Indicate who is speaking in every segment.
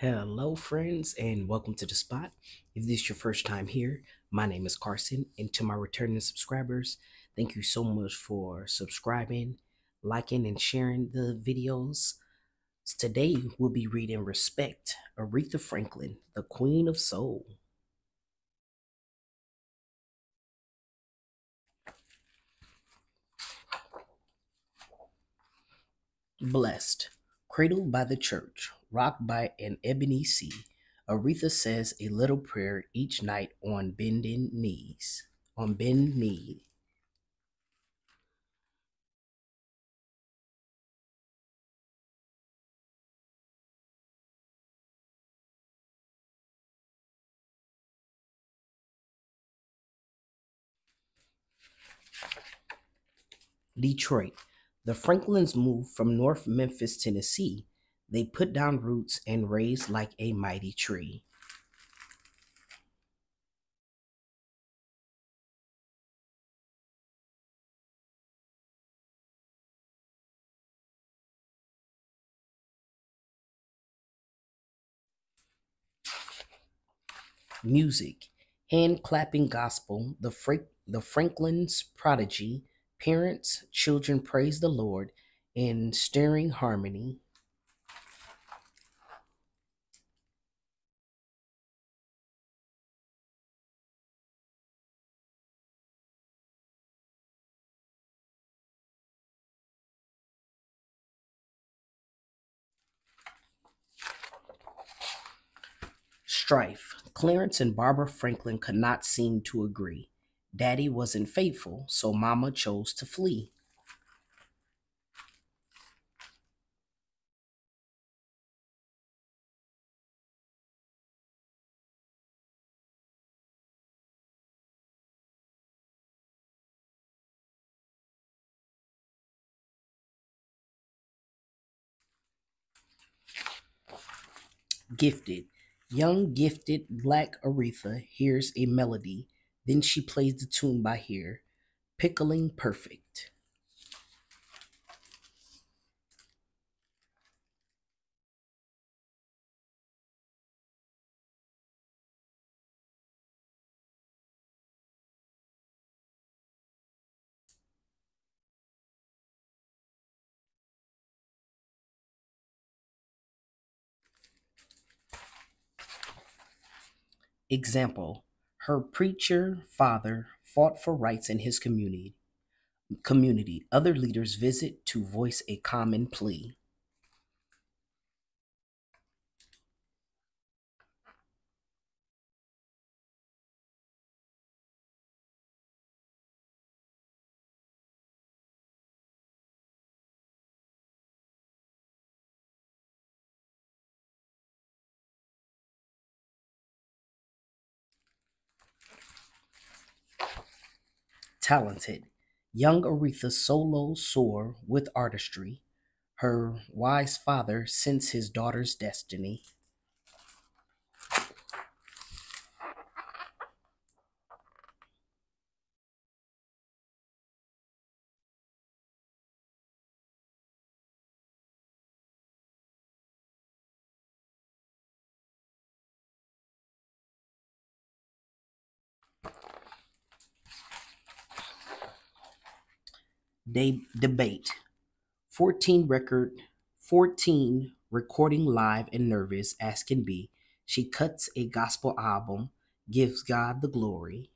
Speaker 1: Hello, friends, and welcome to the spot. If this is your first time here, my name is Carson, and to my returning subscribers, thank you so much for subscribing, liking, and sharing the videos. Today, we'll be reading Respect Aretha Franklin, the Queen of Soul. Blessed, cradled by the church, rocked by an ebony sea, Aretha says a little prayer each night on bending knees. On bend knee. Detroit. The Franklins moved from North Memphis, Tennessee. They put down roots and raise like a mighty tree. Music. Hand clapping gospel. The, the Franklin's prodigy. Parents, children praise the Lord in stirring harmony. Strife. Clarence and Barbara Franklin could not seem to agree. Daddy wasn't faithful, so Mama chose to flee. Gifted. Young, gifted black Aretha hears a melody, then she plays the tune by ear, pickling perfect. Example Her preacher father fought for rights in his community. Community. Other leaders visit to voice a common plea. Talented. Young Aretha solos soar with artistry. Her wise father senses his daughter's destiny. They debate. 14 record 14 recording live and nervous as can be. She cuts a gospel album, gives God the glory.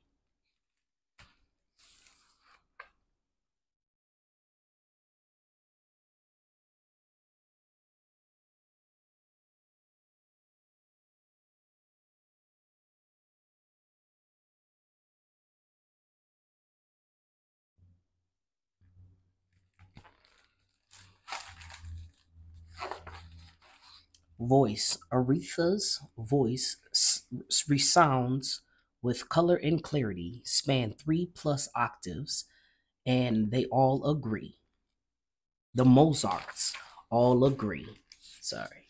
Speaker 1: Voice Aretha's voice resounds with color and clarity, span three plus octaves, and they all agree. The Mozarts all agree. Sorry.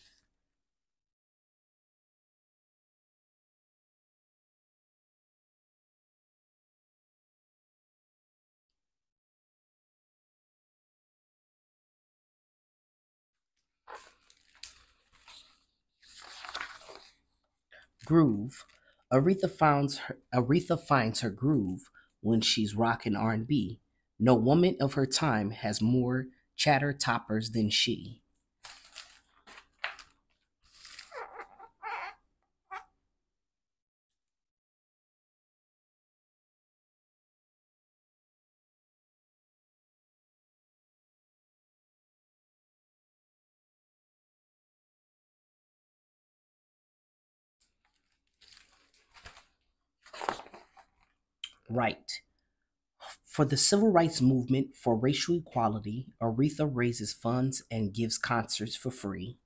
Speaker 1: Groove. Aretha finds her, Aretha finds her groove when she's rocking R&B. No woman of her time has more chatter toppers than she. Right. For the civil rights movement for racial equality, Aretha raises funds and gives concerts for free.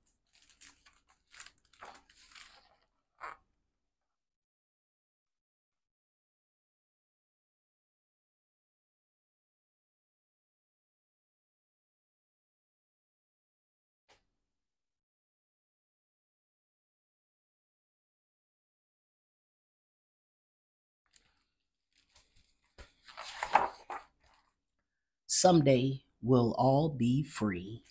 Speaker 1: Someday we'll all be free.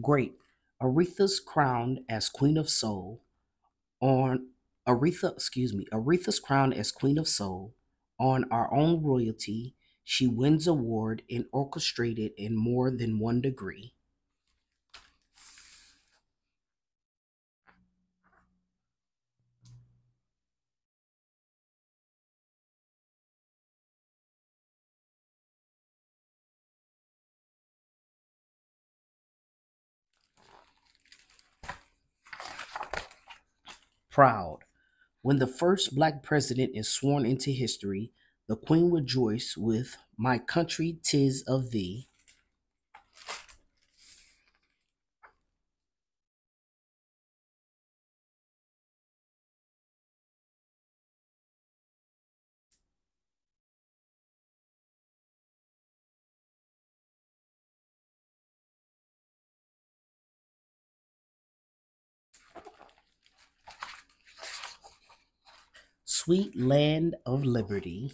Speaker 1: Great. Aretha's crowned as Queen of Soul on Aretha, excuse me, Aretha's crowned as Queen of Soul on our own royalty. She wins award and orchestrated in more than one degree. Proud. When the first black president is sworn into history, the queen rejoiced with My country, tis of thee. Sweet land of liberty.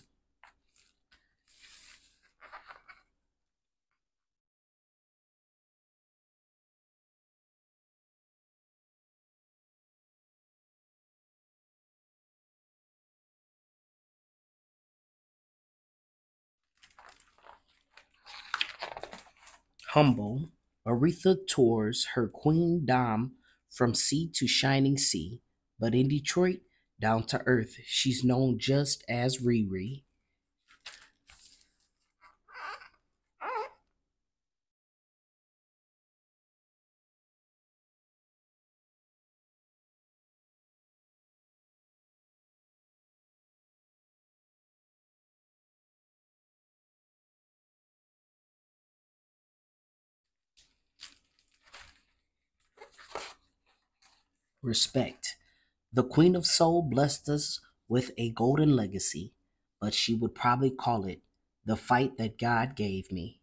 Speaker 1: Humble, Aretha tours her queendom from sea to shining sea, but in Detroit, down to earth, she's known just as Riri. Respect. The Queen of Soul blessed us with a golden legacy, but she would probably call it the fight that God gave me.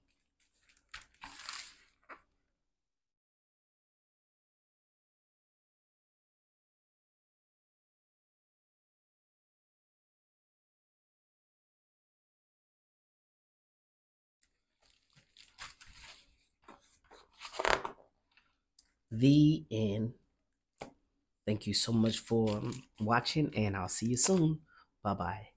Speaker 1: The end. Thank you so much for um, watching, and I'll see you soon. Bye bye.